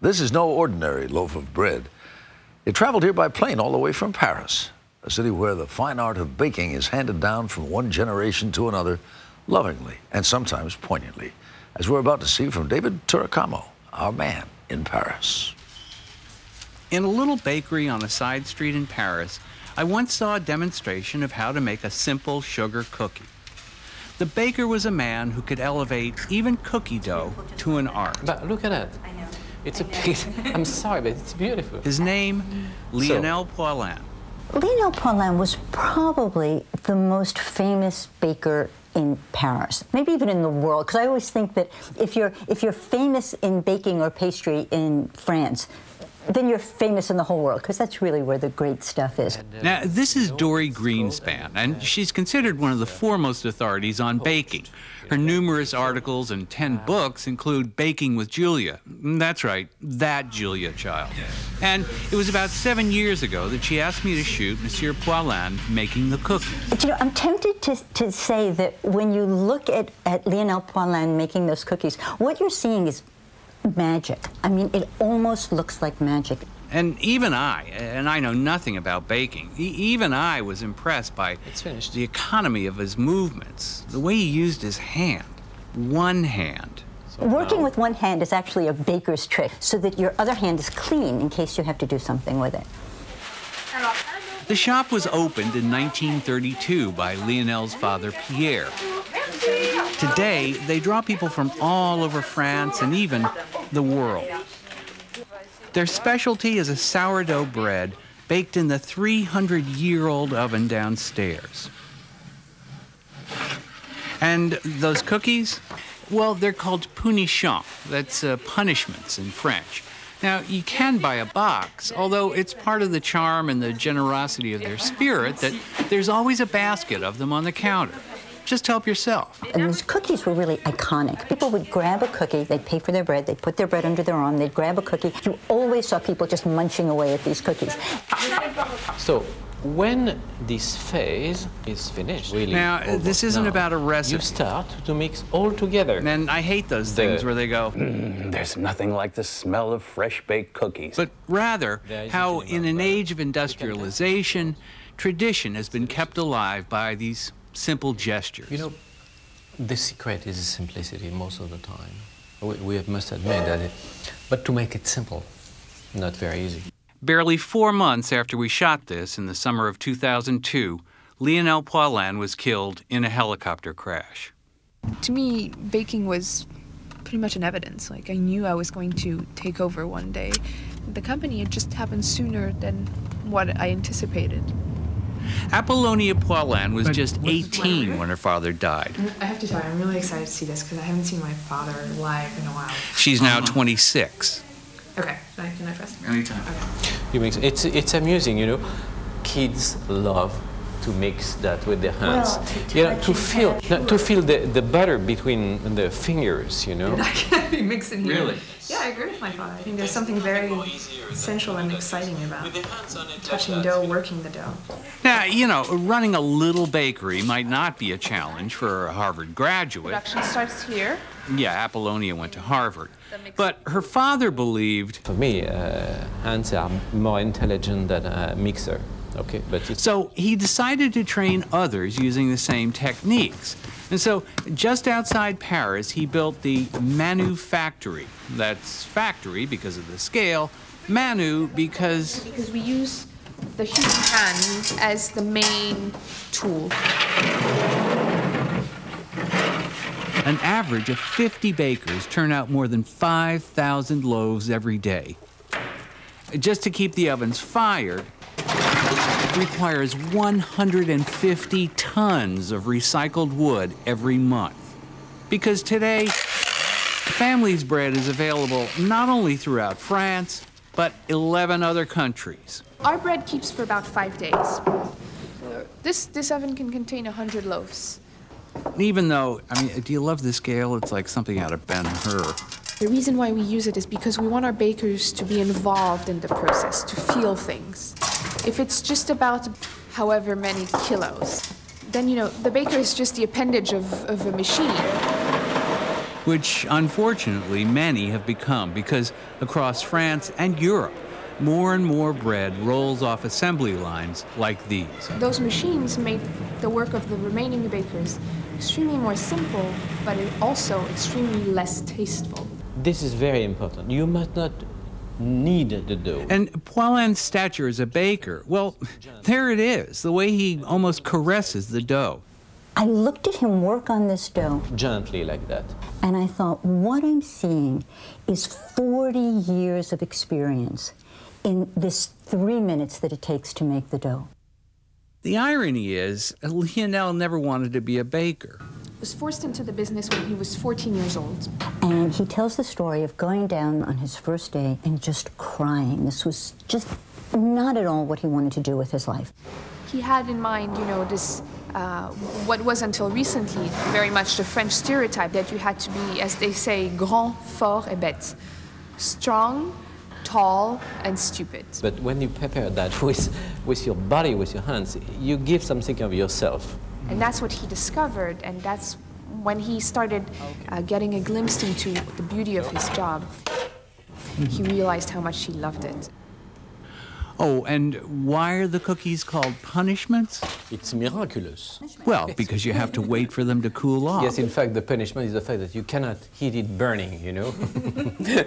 This is no ordinary loaf of bread. It traveled here by plane all the way from Paris, a city where the fine art of baking is handed down from one generation to another lovingly and sometimes poignantly, as we're about to see from David Turecamo, our man in Paris. In a little bakery on a side street in Paris, I once saw a demonstration of how to make a simple sugar cookie. The baker was a man who could elevate even cookie dough to an art. But look at that. It's a piece. I'm sorry, but it's beautiful. His name, Lionel Poilâne. Lionel Poilâne was probably the most famous baker in Paris, maybe even in the world, because I always think that if you're if you're famous in baking or pastry in France, then you're famous in the whole world, because that's really where the great stuff is. Uh, now, this is Dorie Greenspan, and she's considered one of the foremost authorities on baking. Her numerous articles and 10 books include Baking with Julia. Mm, that's right, that Julia child. And it was about seven years ago that she asked me to shoot Monsieur Poilâne making the cookies. You know, I'm tempted to, to say that when you look at, at Lionel Poilâne making those cookies, what you're seeing is magic. I mean, it almost looks like magic. And even I, and I know nothing about baking, e- even I was impressed by It's finished. the economy of his movements, the way he used his hand, one hand. Working with one hand is actually a baker's trick, so that your other hand is clean in case you have to do something with it. The shop was opened in 1932 by Lionel's father, Pierre. Today, they draw people from all over France and even the world. Their specialty is a sourdough bread baked in the 300 year old oven downstairs. And those cookies? Well, they're called punitions. That's uh, punishments in French. Now, you can buy a box, although it's part of the charm and the generosity of their spirit that there's always a basket of them on the counter. Just help yourself. And these cookies were really iconic. People would grab a cookie, they'd pay for their bread, they'd put their bread under their arm, they'd grab a cookie. You always saw people just munching away at these cookies. So when this phase is finished, really. Now, uh, this isn't now, about a recipe. You start to mix all together. And I hate those things where they go, There's nothing like the smell of fresh baked cookies. but rather how, in an age of industrialization, tradition has been kept alive by these simple gestures. You know, the secret is simplicity most of the time. We, we must admit that. It, but to make it simple, not very easy. Barely four months after we shot this in the summer of 2002, Lionel Poilâne was killed in a helicopter crash. to me, baking was pretty much an evidence. Like I knew I was going to take over one day. The company it just happened sooner than what I anticipated. Apollonia Poilâne was just 18 when her father died. I have to tell you, I'm really excited to see this because I haven't seen my father live in a while. She's now 26. Okay, can I, can I press? Anytime. You mix. It's it's amusing, you know. Kids love to mix that with their hands. Well, to you know, to feel no, to feel the, the butter between the fingers, you know. I can't be mixing here. Really? Yeah, I agree with my father. I think there's something very sensual and exciting about touching dough, working the dough. Now, you know, running a little bakery might not be a challenge for a Harvard graduate. Production starts here. Yeah, Apollonia went to Harvard. But her father believed For me, uh, hands are more intelligent than a mixer. Okay, but it's So he decided to train others using the same techniques. And so, just outside Paris, he built the Manu Factory. That's factory because of the scale, Manu because Because we use the human hand as the main tool. an average of 50 bakers turn out more than 5,000 loaves every day. Just to keep the ovens fired, it requires 150 tons of recycled wood every month. Because today, Family's bread is available not only throughout France, but 11 other countries. Our bread keeps for about five days. This this oven can contain hundred loaves. Even though, I mean, do you love this scale? It's like something out of Ben Hur. The reason why we use it is because we want our bakers to be involved in the process, to feel things. If it's just about however many kilos, then you know the baker is just the appendage of, of a machine. which unfortunately many have become because across France and Europe, more and more bread rolls off assembly lines like these. Those machines made the work of the remaining bakers extremely more simple, but also extremely less tasteful. This is very important. You must not knead the dough. And Poilâne's stature as a baker, well, there it is, the way he almost caresses the dough. I looked at him work on this dough Gently like that. and I thought, what I'm seeing is 40 years of experience in this three minutes that it takes to make the dough. The irony is, Lionel never wanted to be a baker. Was forced into the business when he was 14 years old. And he tells the story of going down on his first day and just crying. This was just not at all what he wanted to do with his life. He had in mind, you know, this, uh, what was until recently very much the French stereotype that you had to be, as they say, grand, fort et bête. Strong, tall, and stupid. But when you prepare that with, with your body, with your hands, you give something of yourself. And that's what he discovered, and that's when he started uh, getting a glimpse into the beauty of his job. He realized how much he loved it. Oh, and why are the cookies called punishments? It's miraculous. Well, because you have to wait for them to cool off. Yes, in fact, the punishment is the fact that you cannot heat it burning, you know?